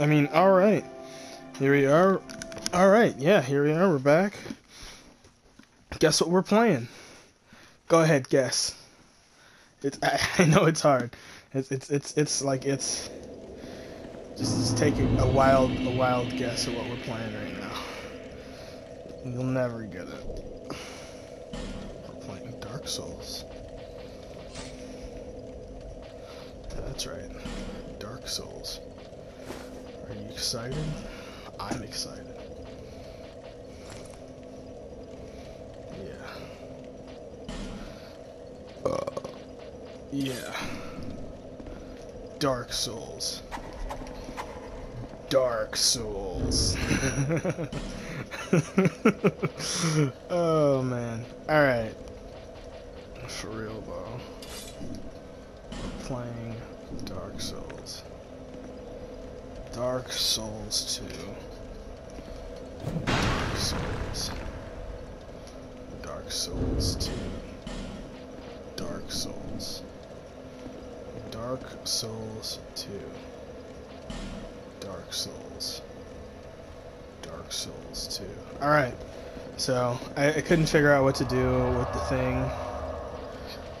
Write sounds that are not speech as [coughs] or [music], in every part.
I mean, alright. Here we are. Alright, yeah, here we are. We're back. Guess what we're playing? Go ahead, guess. It's [laughs] I, know it's hard. It's it's it's it's like it's just, just take a wild a wild guess at what we're playing right now. You'll never get it. We're playing Dark Souls. That's right. Dark Souls. Are you excited? I'm excited. Yeah. Uh, yeah. Dark Souls. Dark Souls. [laughs] oh man. Alright. For real though. Playing Dark Souls. Dark Souls 2. Dark Souls. Dark Souls 2. Dark Souls. Dark Souls 2. Dark Souls. Dark Souls 2. Alright. So, I, I couldn't figure out what to do with the thing.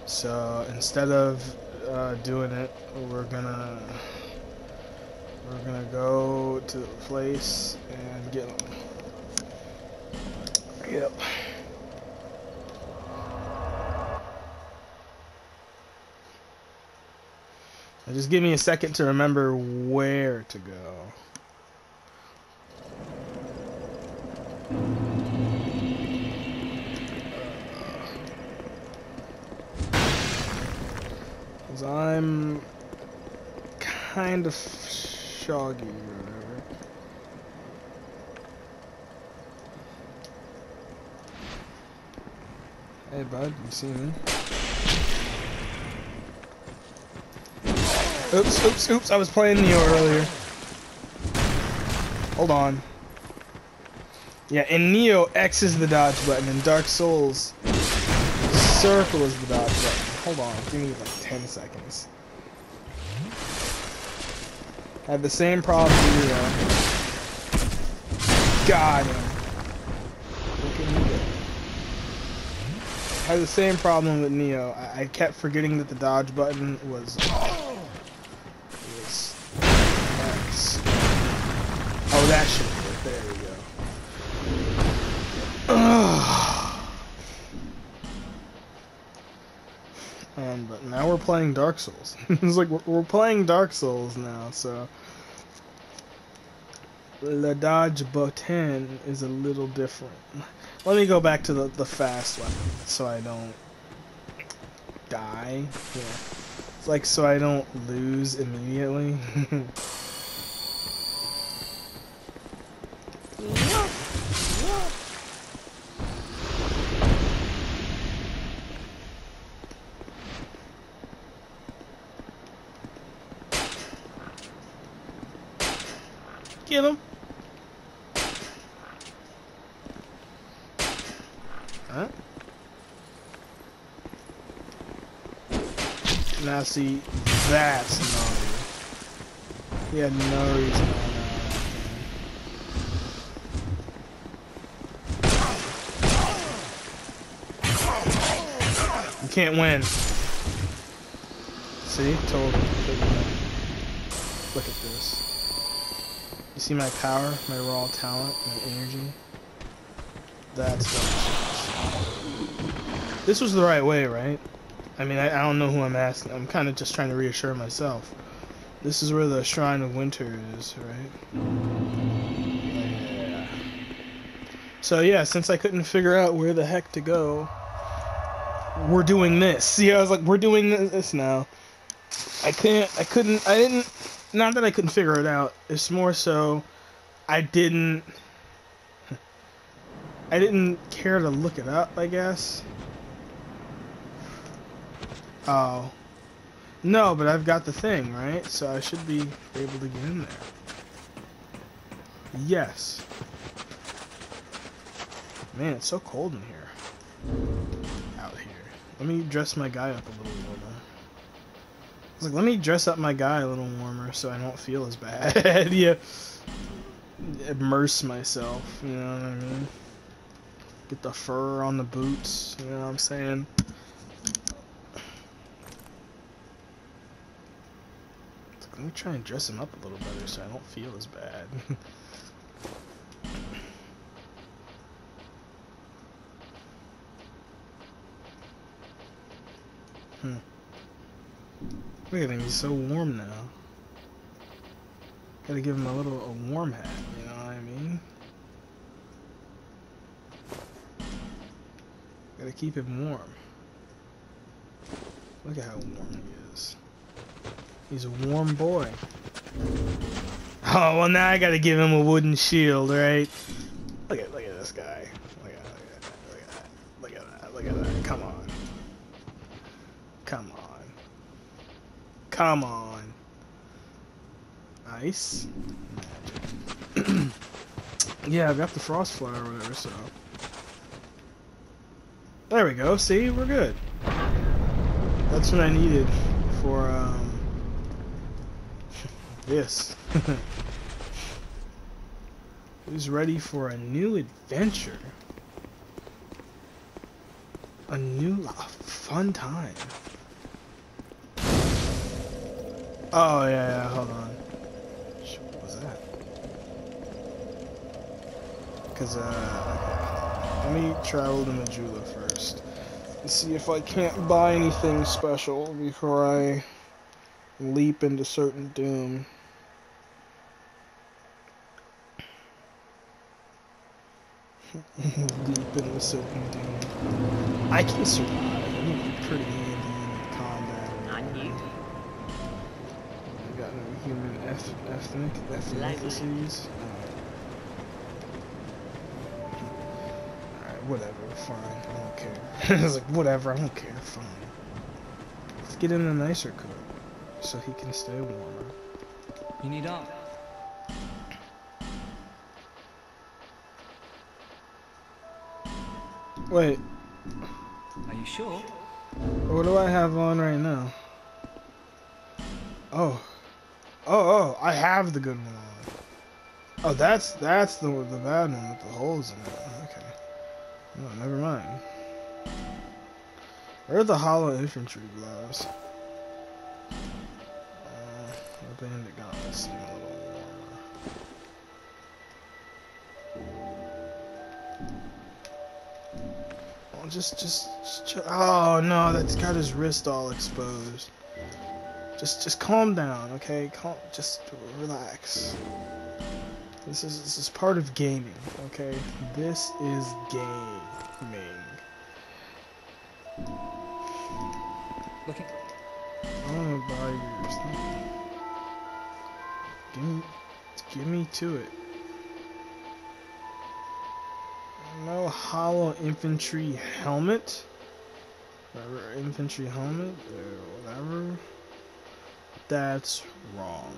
So, instead of uh, doing it, we're gonna we're gonna go to the place and get them. Yep. Now just give me a second to remember where to go. Uh, Cause I'm kind of shoggy or whatever. Hey bud, you see me? Oops, oops, oops, I was playing Nioh earlier. Hold on. Yeah, in Nioh, X is the dodge button. In Dark Souls, circle is the dodge button. Hold on, give me like 10 seconds. I have the same problem you. Got him. Look at me. I had the same problem with Nioh. I, I kept forgetting that the dodge button was X. Oh, that should work. There we go. Um, but now we're playing Dark Souls. [laughs] it's like we're, playing Dark Souls now, so the dodge button is a little different. Let me go back to the, the fast weapon so I don't die. Yeah. It's like so I don't lose immediately. [laughs] Get him. Huh? Now see, that's gnarly. He had no reason. You can't win. See? Told. Look at this. You see my power, my raw talent, my energy? That's what This was the right way, right? I mean, I, I don't know who I'm asking. I'm kind of just trying to reassure myself. This is where the Shrine of Winter is, right? Yeah. So yeah, since I couldn't figure out where the heck to go, we're doing this. [laughs] See, I was like, we're doing this now. I can't, I couldn't, I didn't, not that I couldn't figure it out. It's more so I didn't [laughs] I didn't care to look it up, I guess. Oh. No, but I've got the thing, right? So I should be able to get in there. Yes. Man, it's so cold in here. Out here. Let me dress my guy up a little more. was like, let me dress up my guy a little warmer so I don't feel as bad. [laughs] yeah. Immerse myself, you know what I mean? Get the fur on the boots, you know what I'm saying? Let me try and dress him up a little better so I don't feel as bad. [laughs] hmm. Look at him, he's so warm now. Gotta give him a little a warm hat, you know what I mean? Gotta keep him warm. Look at how warm he is. He's a warm boy. Oh, well now I gotta give him a wooden shield, right? Look at, look at this guy. Look at, look at that, look at that, look at that, look at that. Come on. Come on. Come on. Nice. [clears throat] yeah, I've got the frost flower over there, so. There we go, see, we're good. That's what I needed for, um, this. [laughs] Who's ready for a new adventure? A new a fun time. Oh yeah, yeah, hold on. What was that? Cause uh, let me travel to Majula first and see if I can't buy anything special before I leap into certain doom. Leap into certain doom. I can survive. I'm pretty handy in combat. Not you. I got no human eth ethnic ethnicities. Alright, whatever, fine. I don't care. [laughs] I was like, whatever, I don't care, fine. Let's get him a nicer coat so he can stay warmer. You need help? Wait, Are you sure? what do I have on right now? Oh. Oh, oh, I have the good one on. Oh, that's that's the the bad one with the holes in it. Okay. No, never mind. Where are the hollow infantry gloves? Uh, the bandit gauntlets seem a little just, just, just, oh no, that's got his wrist all exposed. Just, just calm down, okay? Calm, just relax. This is, this is part of gaming, okay? This is gaming. Looking. I want to buy yours. Give me, give me to it. No hollow infantry helmet. Whatever, infantry helmet or whatever. That's wrong.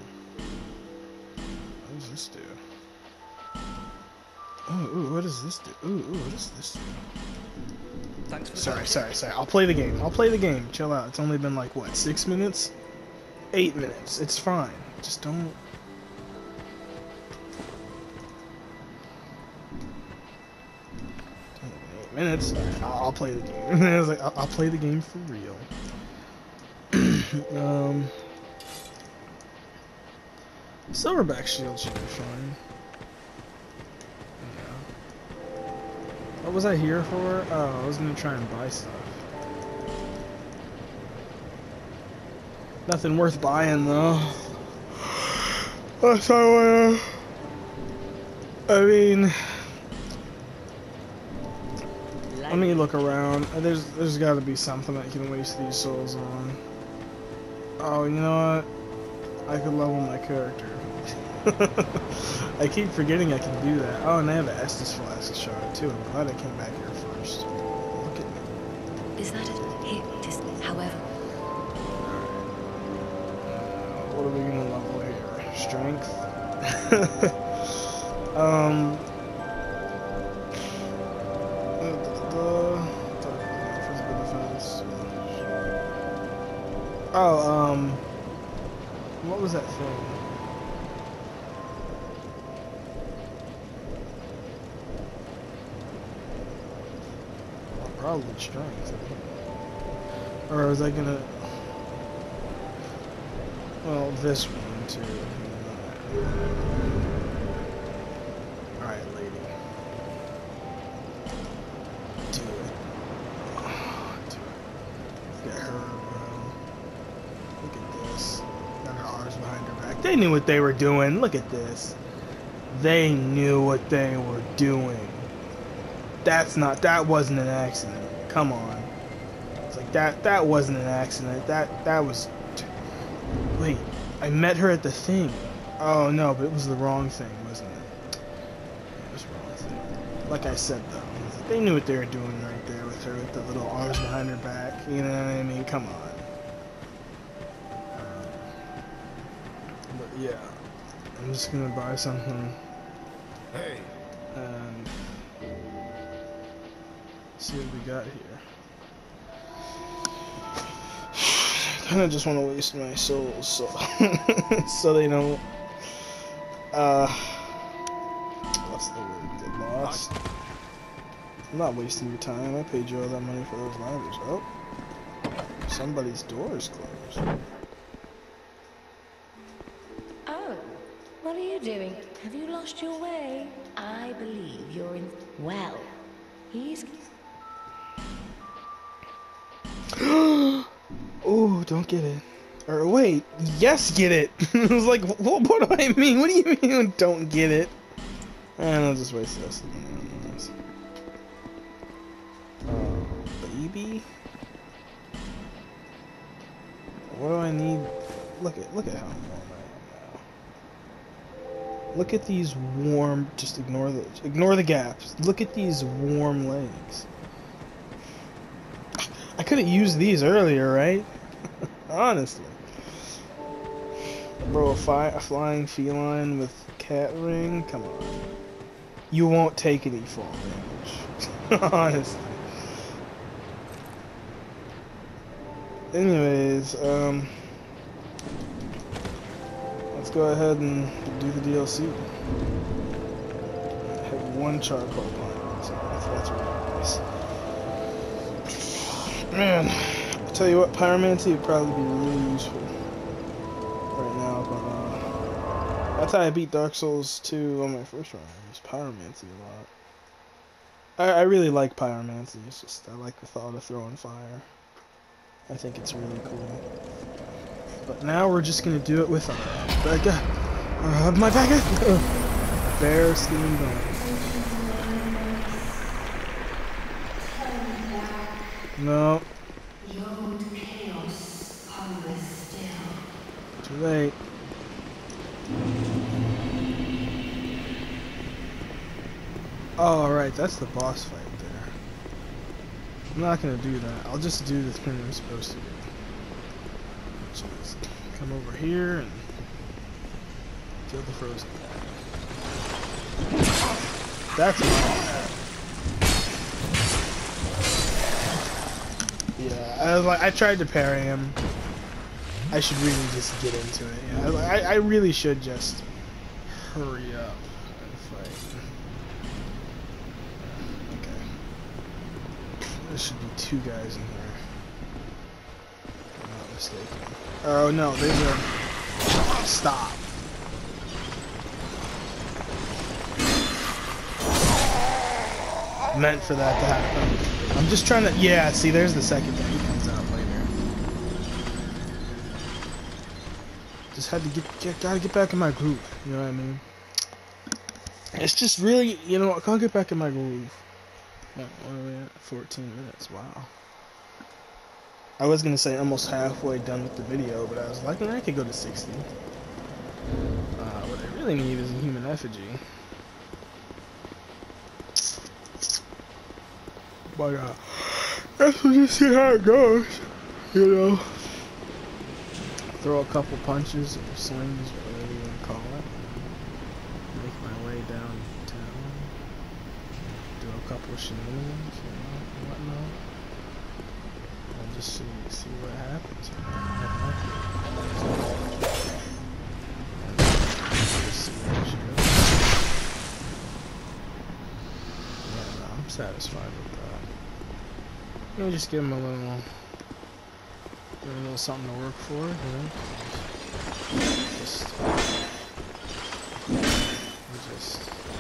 What does this do? Oh, ooh, what does this do? Ooh, ooh, what does this do? Thanks for Sorry, sorry, sorry. I'll play the game. I'll play the game. Chill out. It's only been like what, six minutes? Eight minutes. It's fine. Just don't. Minutes. I'll, I'll play the game. [laughs] I was like, I'll, I'll play the game for real. [clears throat] um, silverback shield should be fine. Yeah. What was I here for? Oh, I was gonna try and buy stuff. Nothing worth buying though. [sighs] That's not what I mean, let me look around. Uh, There's there's got to be something I can waste these souls on. Oh, you know what? I could level my character. [laughs] I keep forgetting I can do that. Oh, and I have an Estus Flask shard too. I'm glad I came back here first. Look at me. Is that a hit? Dis- However, Uh, what are we gonna level here? Strength. [laughs] um. That? Well, probably strength. Or was I gonna... Well, this one too. Alright, lady. Do it. [sighs] Do it. Get her, They knew what they were doing. Look at this. They knew what they were doing. That's not. That wasn't an accident. Come on. It's like that. That wasn't an accident. That. That was. Wait. I met her at the thing. Oh no, but it was the wrong thing, wasn't it? It was wrong thing. Like I said though, they knew what they were doing right there with her, with the little arms behind her back. You know what I mean? Come on. Yeah, I'm just gonna buy something Hey, and see what we got here. [sighs] I Kind of just want to waste my soul, so [laughs] so they don't. Uh, what's the word? Get lost. I'm not wasting your time. I paid you all that money for those ladders. Oh, somebody's door is closed. Doing? Have you lost your way? I believe you're in. Well, he's. [gasps] Oh, don't get it. Or wait, yes, get it. [laughs] I was like, what, what do I mean? What do you mean, [laughs] don't get it? And I'll just waste this. Oh, uh, baby. What do I need? Look at look at how I am now. Look at these warm. Just ignore the ignore the gaps. Look at these warm legs. [laughs] I could have used these earlier, right? [laughs] Honestly. Bro, a, fi a flying feline with cat ring? Come on. You won't take any fall damage. [laughs] Honestly. Anyways, um... Go ahead and do the DLC. I have one charcoal plant, so that's, that's really nice. Man, I'll tell you what, pyromancy would probably be really useful right now, but uh, that's how I beat Dark Souls 2 on my first run. I used pyromancy a lot. I, I really like pyromancy. It's just I like the thought of throwing fire. I think it's really cool. But now we're just gonna do it with our back. Uh, my. Uh, bear skin bone. No. Too late. Oh, right, that's the boss fight there. I'm not gonna do that. I'll just do the thing I'm supposed to do. Come over here and kill the frozen. That's fine. Yeah, I was like, I tried to parry him. I should really just get into it. I, I really should just hurry up and fight. Okay. There should be two guys in here. Oh no, there's a. Stop. Meant for that to happen. I'm just trying to. Yeah, see, there's the second thing. He comes out later. Just had to get, get gotta get back in my groove. You know what I mean? It's just really, you know, I can't get back in my groove. What are we at? 14 minutes. Wow. I was gonna say almost halfway done with the video, but I was like, I could go to 60. Uh, what I really need is a human effigy. But uh, let's just see how it goes. You know, throw a couple punches or slings, or whatever you want to call it. Make my way downtown. Do a couple shenanigans, you know, and whatnot just see see what happens. I'm satisfied with that. Let me just give him a little, give him a little something to work for, you know. Just, just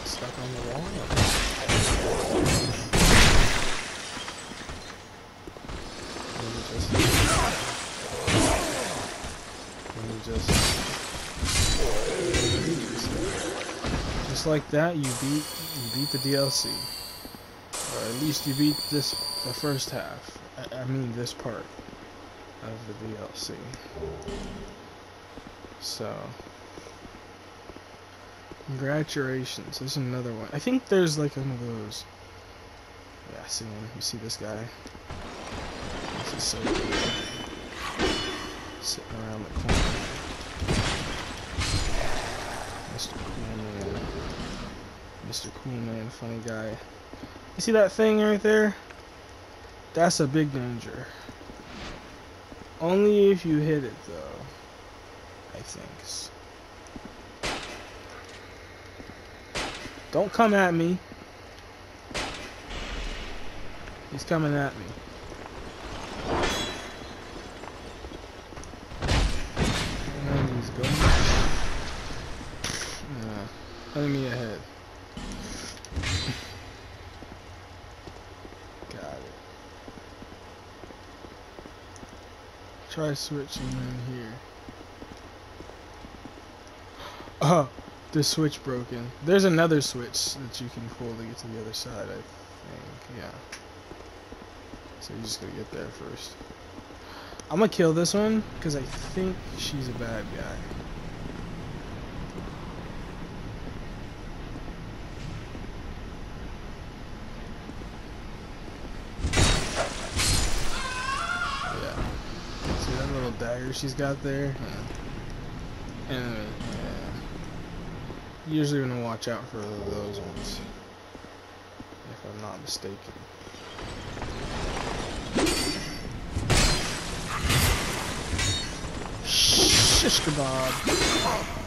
stuck on the wall. Maybe just, maybe just. Just like that, you beat you beat the DLC, or at least you beat this the first half. I, I mean this part of the DLC. So, congratulations. There's another one. I think there's like one of those. Yeah, see him. You see this guy? Is so cool. Sitting around the corner. Mr. Cool Man. Mr. Cool Man, funny guy. You see that thing right there? That's a big danger. Only if you hit it, though. I think. Don't come at me. He's coming at me. And he's going. Yeah. Enemy ahead. Got it. Try switching in here. Oh, the switch broken. There's another switch that you can pull to get to the other side, I think. Yeah. So you just gotta get there first. I'm gonna kill this one because I think she's a bad guy. Yeah. See that she's got there? Yeah. Anyway, yeah. Usually gonna watch out for those ones. If I'm not mistaken. Shish kebab.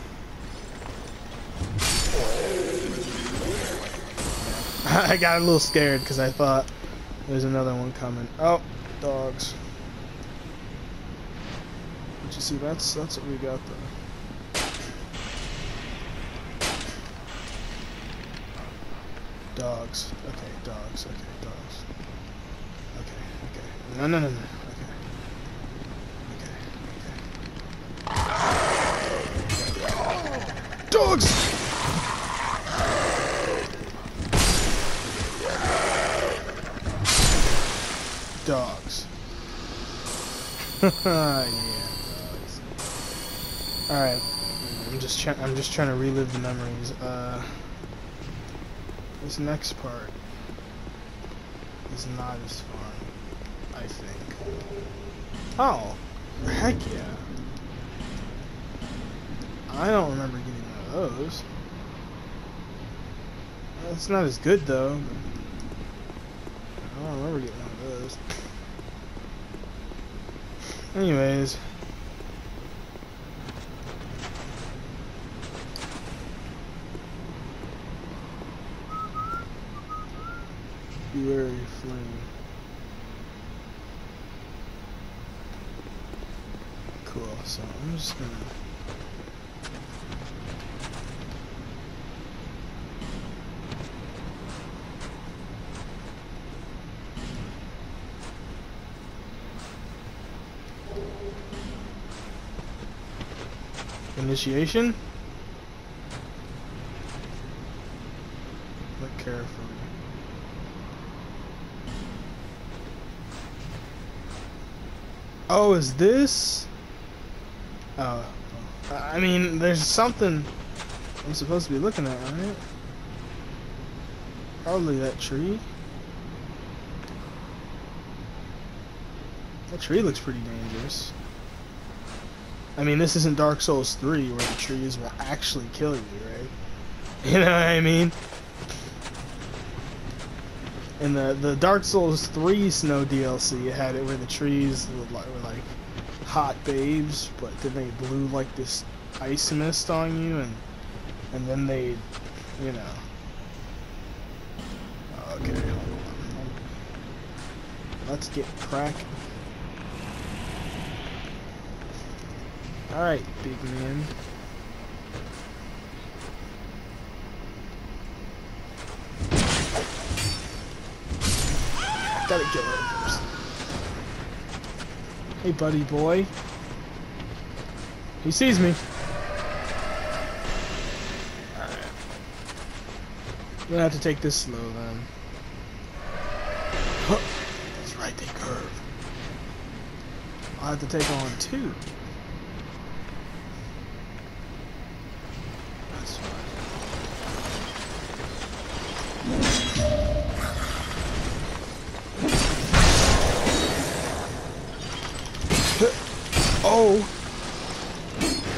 [laughs] I got a little scared because I thought there's another one coming. Oh, dogs. See, that's that's what we got there. Dogs. Okay, dogs. Okay, dogs. Okay, okay. No, no, no, no. Okay. Okay, okay. Dogs! Dogs. [laughs] yeah, dogs. Alright. I'm just trying I'm just trying to relive the memories. Uh this next part is not as fun, I think. Oh, heck yeah. I don't remember getting one of those. It's not as good though. I don't remember getting one of those. Anyways. Very flame. Cool, so I'm just gonna Initiation? Look carefully. Oh, is this? Oh, I mean, there's something I'm supposed to be looking at, right? Probably that tree. That tree looks pretty dangerous. I mean, this isn't Dark Souls 3 where the trees will actually kill you, right? [laughs] You know what I mean? In the, the Dark Souls 3 Snow DLC, you had it where the trees were like, were like hot babes, but then they blew like this ice mist on you, and and then they, you know. Okay, hold on. Let's get cracking. Alright, big man. Gotta first. Hey, buddy boy. He sees me. I'm gonna have to take this slow then. That's right, they curve. I'll have to take on two. That's fine.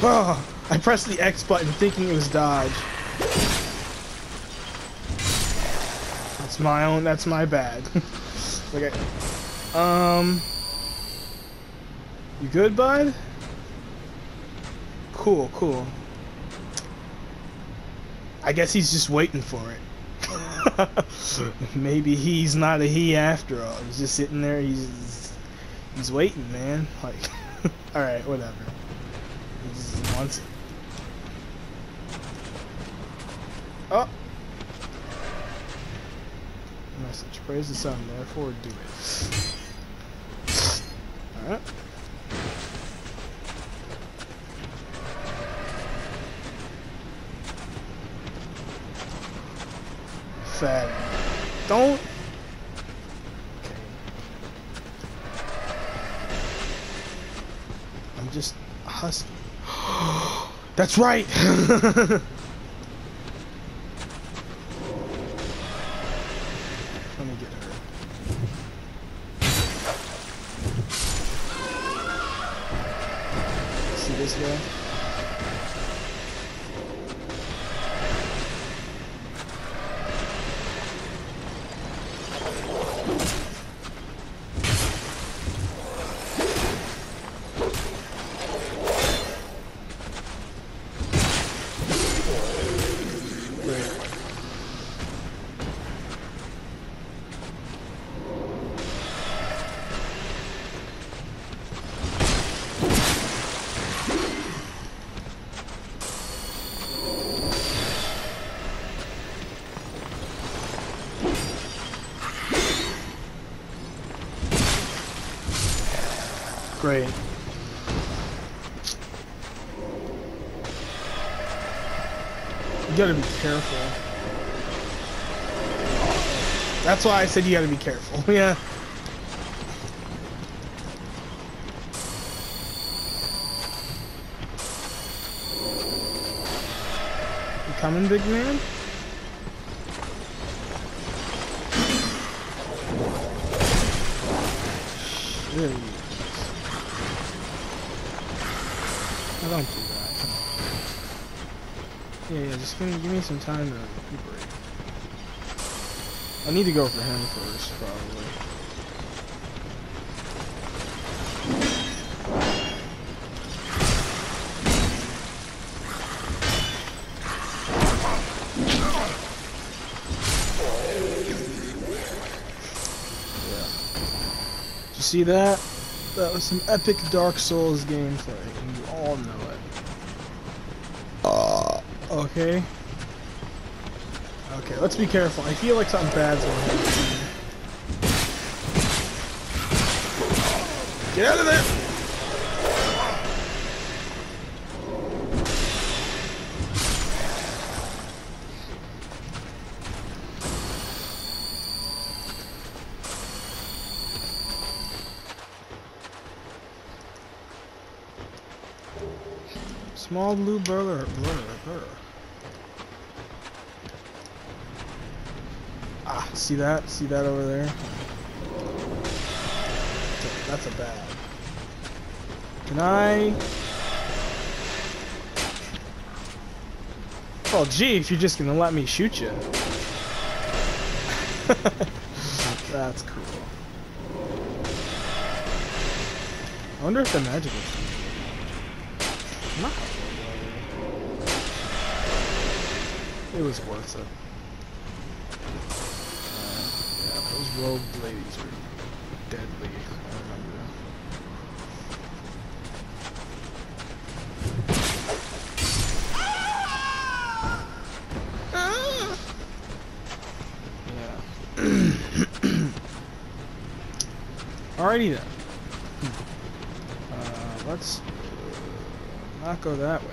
Ah, I pressed the X button thinking it was dodge. That's my own, that's my bad. [laughs] okay. Um. You good, bud? Cool, cool. I guess he's just waiting for it. [laughs] Maybe he's not a he after all. He's just sitting there. He's he's waiting, man. Like, [laughs] all right, whatever. It. Oh. Message. Praise the sun, therefore do it. Alright. Fat. Don't. Okay. I'm just hustling. That's right! [laughs] Great. You gotta be careful. That's why I said you gotta be careful. [laughs] yeah. You coming, big man? Shit. I don't do that. Come me, give me some time to recuperate. I need to go for him first, probably. Yeah. Did you see that? That was some epic Dark Souls gameplay, and you all know it. Uh, okay. Okay, let's be careful. I feel like something bad's going to happen. Get out of there! Small blue blur, blur. Ah, see that? See that over there? That's a bad. Can I? Oh, gee, if you're just gonna let me shoot you. [laughs] That's cool. I wonder if the magic is. It was worth it. Uh, yeah, those rogue ladies are deadly. I remember. Yeah. [clears throat] Alrighty then. Uh, let's not go that way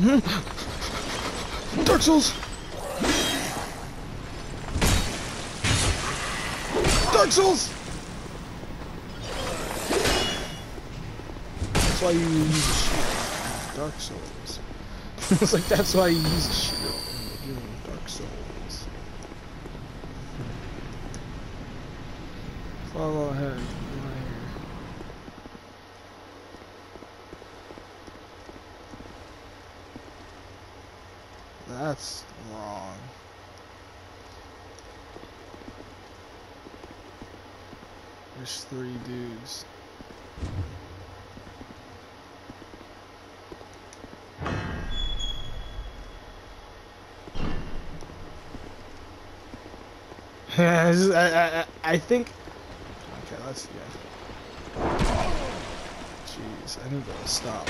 yet. [laughs] [laughs] [laughs] Dark Souls! Dark Souls! That's why you use a shield. Dark Souls. [laughs] it's like that's why you use a shield in the game Dark Souls. Follow ahead. Right here. That's wrong. There's three dudes. Yeah, this is- I, I, I think. Okay, let's go. Jeez, I need to stop.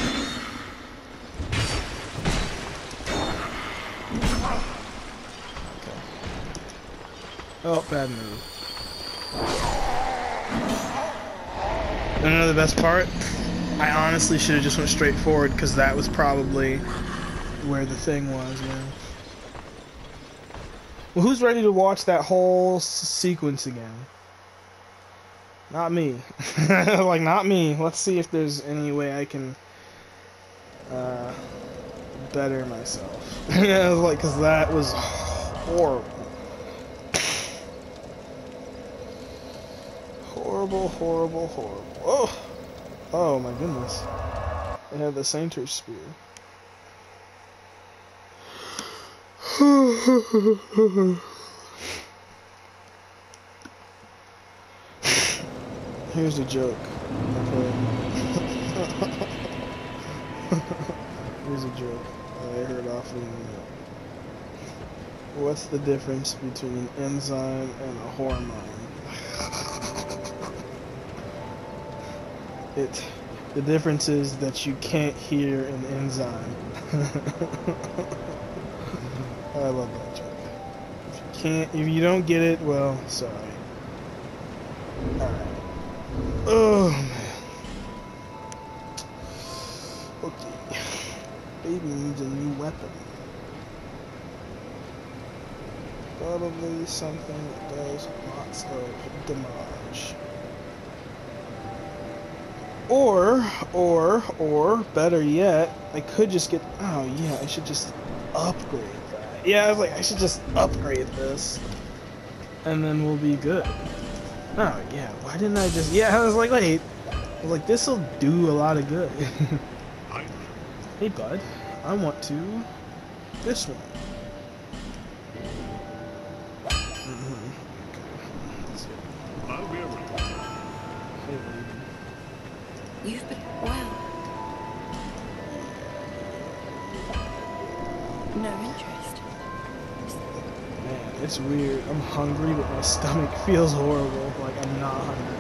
Okay. Oh, bad move. You know the best part? I honestly should have just went straight forward because that was probably where the thing was, yeah. Well, who's ready to watch that whole sequence again? Not me. [laughs] like, not me. Let's see if there's any way I can uh, better myself. yeah, [laughs] like, because that was horrible. Horrible, horrible, horrible. Oh! Oh my goodness. They have the Sainter Spear. [laughs] Here's a joke. Okay. [laughs] Here's a joke. I heard off the. What's the difference between an enzyme and a hormone? It. The difference is that you can't hear an enzyme. [laughs] Oh, I love that joke. If you can't, if you don't get it, well, sorry. Alright. Oh, man. Okay. Baby needs a new weapon. Probably something that does lots of damage. Or, or, or, better yet, I could just get, oh yeah, I should just upgrade. Yeah, I was like, I should just upgrade this. And then we'll be good. Oh yeah, why didn't I just, yeah, I was like, wait. I was like, this'll do a lot of good. [laughs] hey bud, I want to, this one. Hungry, but my [laughs] stomach feels horrible. Like I'm not hungry.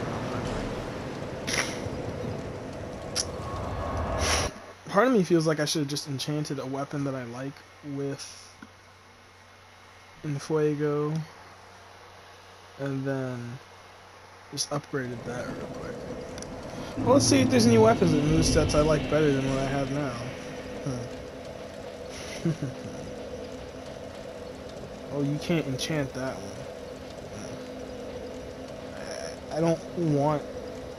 Part of me feels like I should have just enchanted a weapon that I like with Infuego, and then just upgraded that real quick. Well, let's see if there's any weapons and movesets I like better than what I have now. Huh. [laughs] Oh, you can't enchant that one. I don't want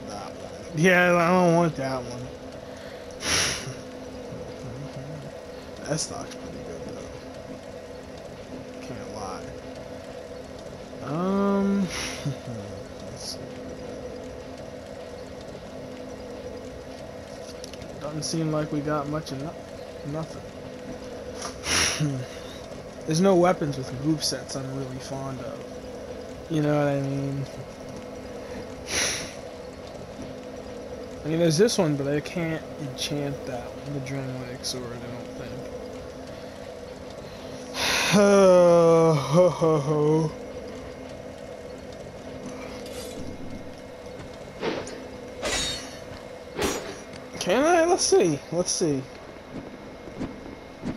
that one. Yeah, I don't want that one. [sighs] that stock's pretty good though. Can't lie. Um, [laughs] let's see. Doesn't seem like we got much of no nothing. [laughs] There's no weapons with movesets I'm really fond of. You know what I mean? I mean, there's this one, but I can't enchant that one, the Drenwick sword, I don't think. [sighs] ho, ho, ho. Can I? Let's see. Let's see.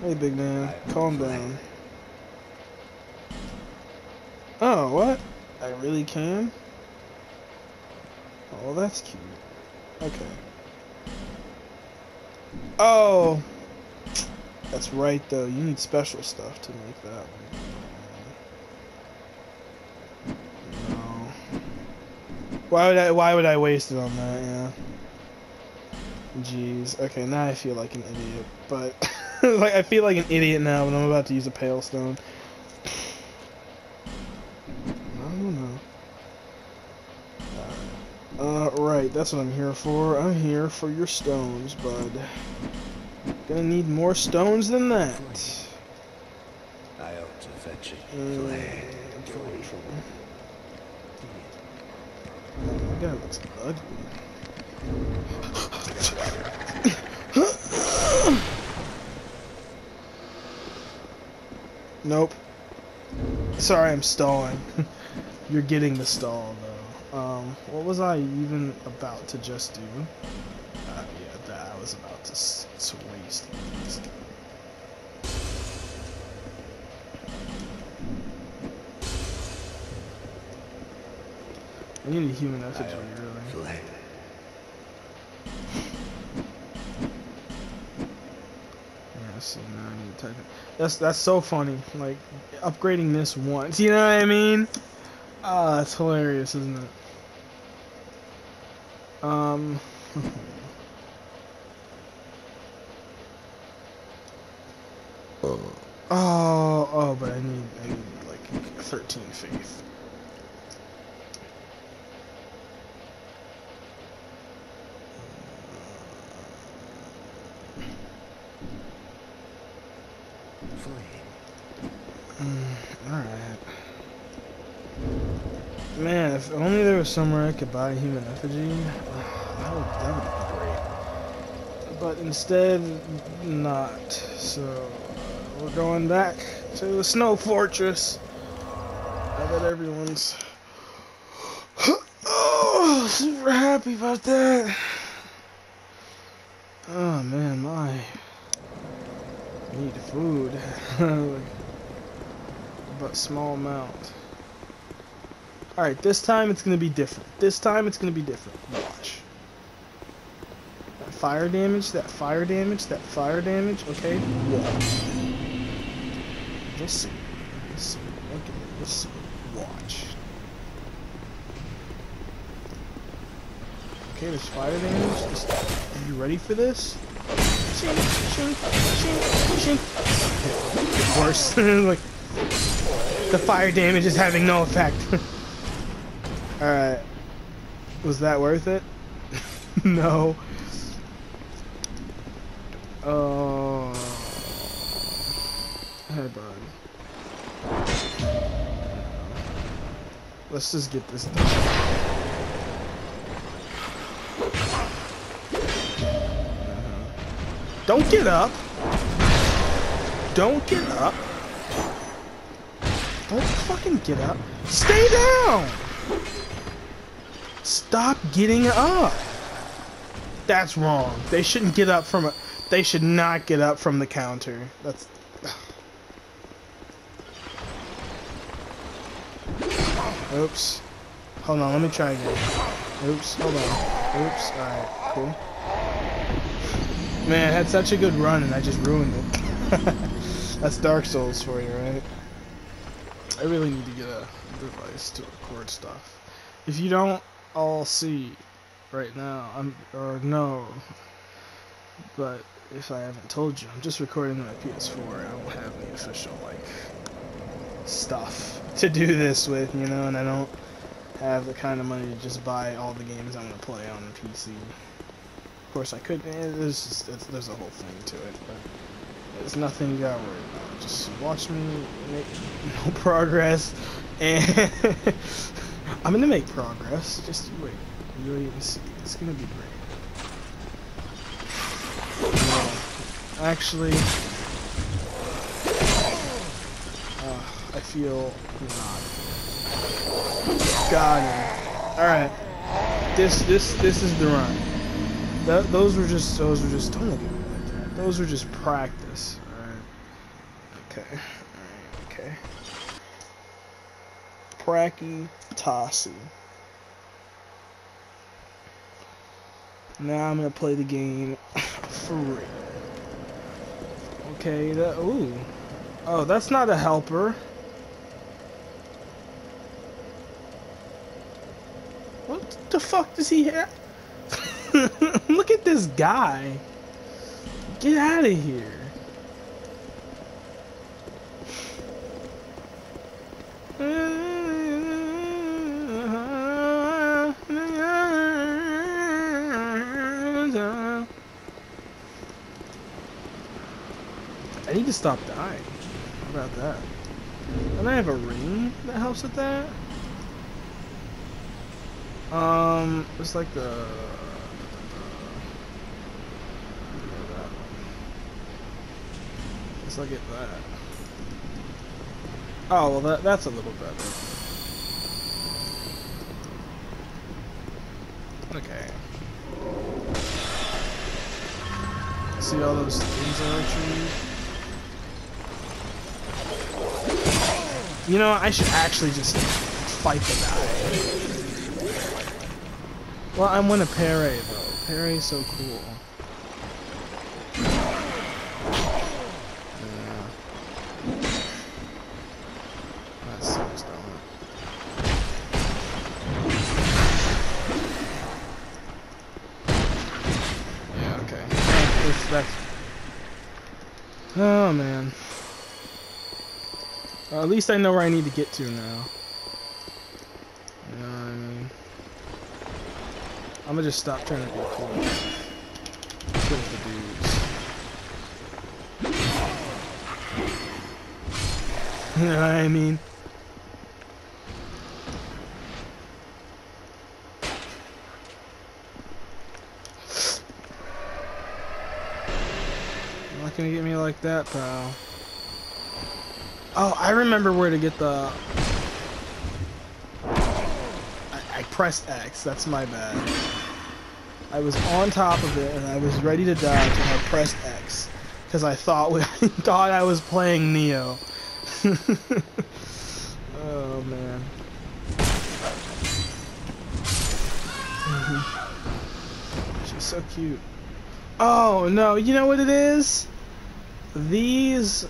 Hey, big man. Calm down. Oh, what? I really can? Oh, that's cute. Okay. Oh! That's right, though. You need special stuff to make that one. No. Why would I? Why would I waste it on that? Yeah. Jeez. Okay, now I feel like an idiot, but [laughs] like I feel like an idiot now when I'm about to use a pale stone. I don't know. Uh, right, that's what I'm here for. I'm here for your stones, bud. Gonna need more stones than that. I ought to fetch it. Uh, get away from me. Oh, guy looks ugly. [coughs] nope. Sorry, I'm stalling. [laughs] You're getting the stall. Um, what was I even about to just do? Uh, yeah, that I was about to, to waste. I need a human effigy, really. Fled. Yeah, see, now I need to type it. That's that's so funny. Like upgrading this once, you know what I mean? Ah, that's hilarious, isn't it? Um. [laughs] oh, oh, but I need I need like 13 faith. Flee. Alright. Man, if only there was somewhere I could buy a human effigy, that would, that would be great. But instead, not. So, we're going back to the snow fortress. I bet everyone's [gasps] oh, super happy about that. Oh man, my need food. [laughs] but small amount. Alright, this time it's gonna be different. This time it's gonna be different. Fire damage, that fire damage, that fire damage, okay? Watch. See. You'll see. Okay, you'll see. Watch. Okay, there's fire damage. Just, are you ready for this? Shink, shink, shink, shink. Worse. [laughs] like, the fire damage is having no effect. [laughs] Alright. Was that worth it? [laughs] no. Oh. Hey, bud. Let's just get this done. Uh-huh. Don't get up. Don't get up. Don't fucking get up. Stay down! Stop getting up. That's wrong. They shouldn't get up from a. They should not get up from the counter. That's. Oops. Hold on, let me try again. Oops, hold on. Oops, alright, cool. Man, I had such a good run and I just ruined it. [laughs] That's Dark Souls for you, right? I really need to get a device to record stuff. If you don't all see right now, I'm or no, but if I haven't told you, I'm just recording my PS4. I don't have any official like stuff to do this with, you know, and I don't have the kind of money to just buy all the games I'm gonna play on the PC. Of course, I could. eh, There's just, it's, there's a whole thing to it, but there's nothing you gotta worry about. Just watch me make [laughs] no progress, and [laughs] I'm gonna make progress. Just wait. You wait and see. It's gonna be great. Actually, feel not. Got him. All right. This this this is the run. Th those were just those were just don't look at me like that. Those were just practice. All right. Okay. All right. Okay. Pracky Tossi. Now I'm gonna play the game [laughs] for real. Okay, that ooh. Oh, that's not a helper. What the fuck does he have? [laughs] Look at this guy. Get out of here. I need to stop dying. How about that? And I have a ring that helps with that. Um, it's like the. It's like it that. Oh well, that that's a little better. Okay. See all those things I retrieved? You know, I should actually just fight the guy. Well, I'm winning Pere though. Pere's so cool. Oh, man. At least I know where I need to get to now. You know? I'm gonna just stop trying to be cool. Kill the dudes. [laughs] you know what I mean? Not gonna get me like that, pal. Oh, I remember where to get the I pressed X. That's my bad. I was on top of it and I was ready to dodge and I pressed X because I thought we, I [laughs] thought I was playing Nioh. [laughs] oh man. [laughs] She's so cute. Oh no, you know what it is? These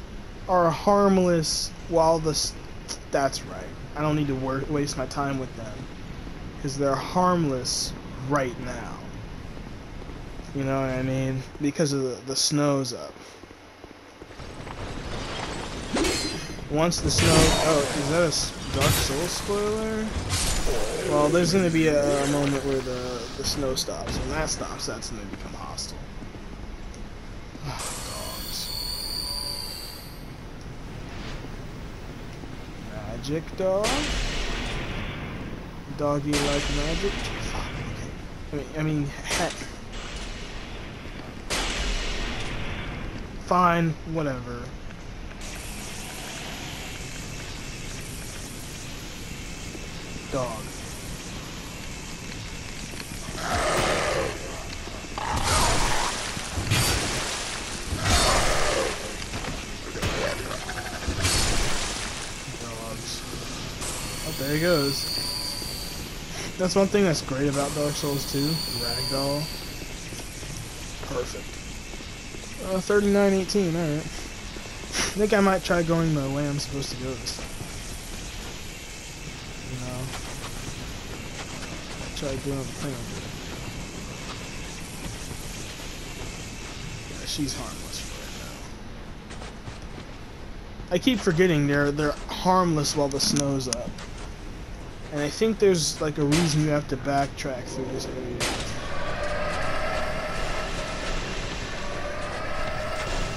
are harmless while the. That's right. I don't need to waste my time with them because they're harmless right now. You know what I mean? Because of the, the snow's up. Once the snow... Oh, is that a Dark Souls spoiler? Well, there's going to be a, a moment where the, the snow stops. When that stops, that's going to become hostile. Dogs. Magic dog? Doggy like magic? Fuck, okay. I mean, I mean, heck. Fine, whatever. Dog. Dogs. Oh, there he goes. That's one thing that's great about Dark Souls 2. Ragdoll. Perfect. Uh, 3918, alright. I think I might try going the way I'm supposed to go this time. You know? Try doing the thing I'm. Yeah, she's harmless for right now. I keep forgetting they're they're harmless while the snow's up. And I think there's like a reason you have to backtrack through this area.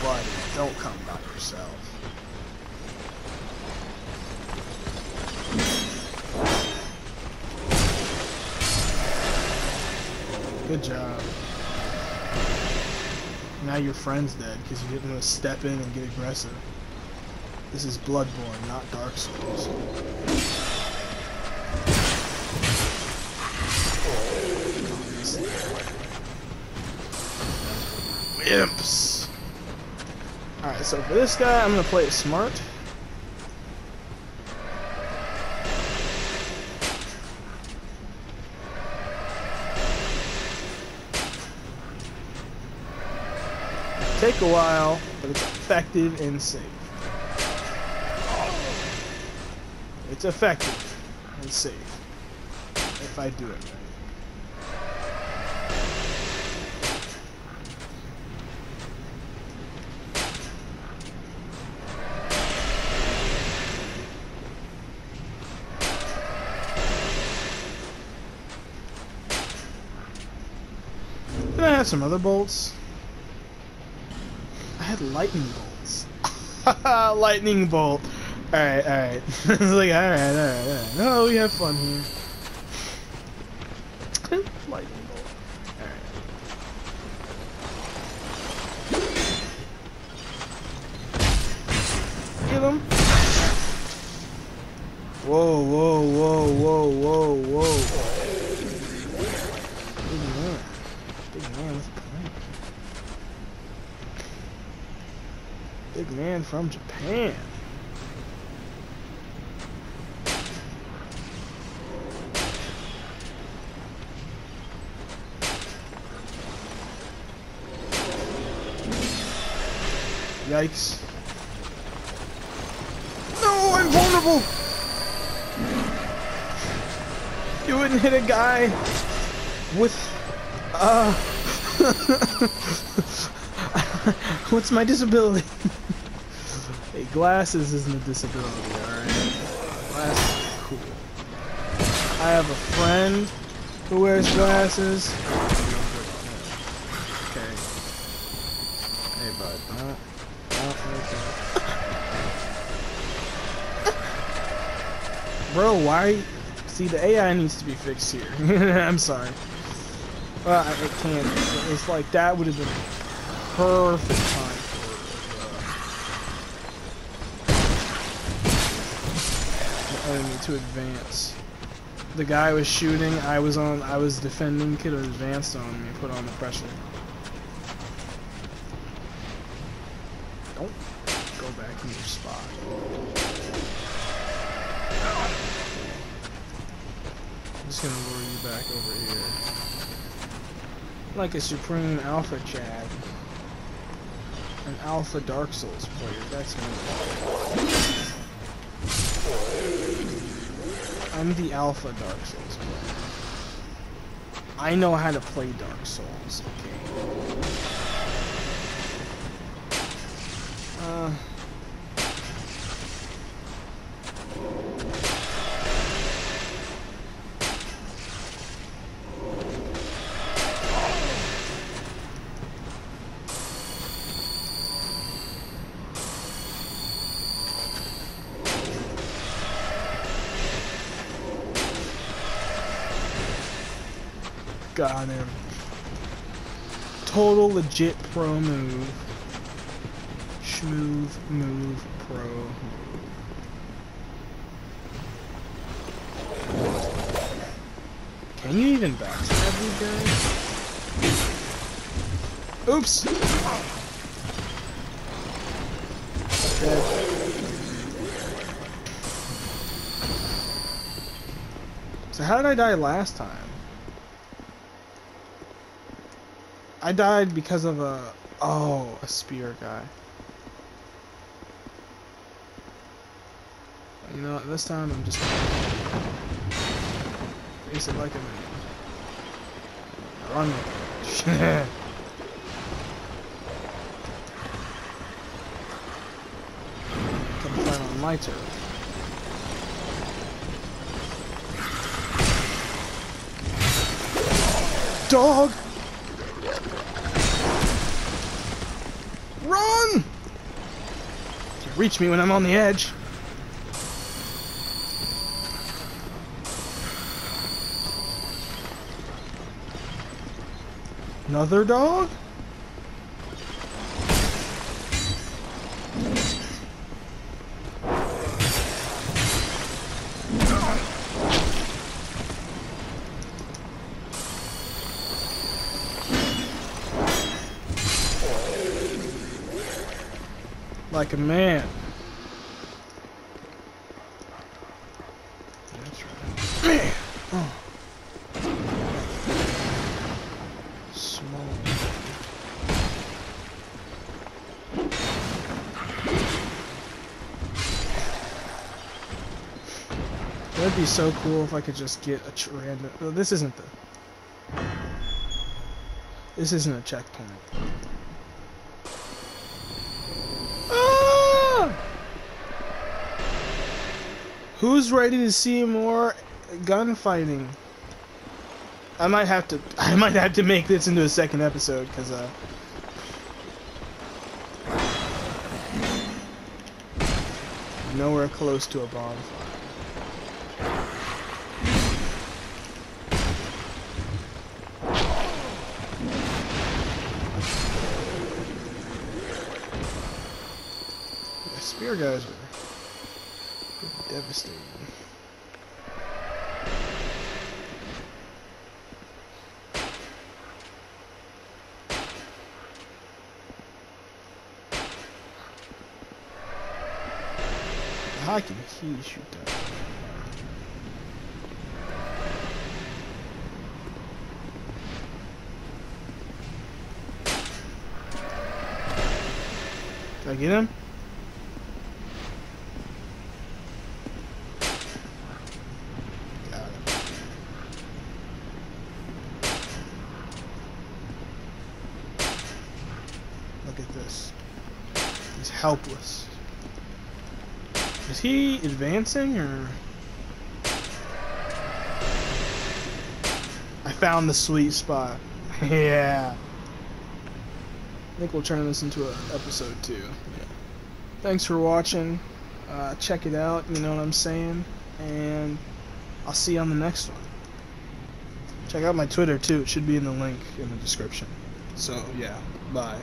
Buddy, don't come by yourself. Good job. Now your friend's dead because you didn't want to step in and get aggressive. This is Bloodborne, not Dark Souls. Imps. Alright, so for this guy, I'm gonna play it smart. Take a while, but it's effective and safe. It's effective and safe. If I do it some other bolts. I had lightning bolts. [laughs] lightning bolt. Alright, alright. [laughs] like, alright, alright, alright. No, oh, we have fun here. lightning bolt. Alright. Get him. Whoa, whoa, whoa, whoa, whoa, whoa. Big man. Big man with a plan. Big man from Japan. Yikes. No, I'm vulnerable! You wouldn't hit a guy with, uh... [laughs] What's my disability? Glasses isn't a disability, alright? Glasses are cool. I have a friend who wears glasses. Okay. Hey, bud. Uh, [laughs] okay. Bro, why? See, the AI needs to be fixed here. [laughs] I'm sorry. Well, it can't. It's like that would have been perfect time for uh, the enemy to advance. The guy was shooting. I was on. I was defending. Could have advanced on me. Put on the pressure. Don't go back in your spot. I'm just gonna lure you back over here. Like a Supreme Alpha Chad. An Alpha Dark Souls player, that's me. I'm the Alpha Dark Souls player. I know how to play Dark Souls, okay? Uh... Got him. Total legit pro move. Schmooth move pro. Can you even backstab these guys? Oops! Dead. So how did I die last time? I died because of a... Oh, a spear guy. You know what, this time I'm just face it like a man. Run. [laughs] Come fight on my turret. Dog! Run! Can't reach me when I'm on the edge. Another dog? Like a man. That's right. Man! Oh. Small. That'd be so cool if I could just get a random. Well, this isn't the. This isn't a checkpoint. Ah! Who's ready to see more gunfighting? I might have to. [laughs] I might have to make this into a second episode because uh. Nowhere close to a. The spear guys devastating. How can he shoot that? Did I get him? Got him. Look at this. He's helpless. Is he advancing or? I found the sweet spot. [laughs] yeah. I think we'll turn this into an episode two. Thanks for watching. Uh, check it out, you know what I'm saying? And I'll see you on the next one. Check out my Twitter too, it should be in the link in the description. So, yeah, bye.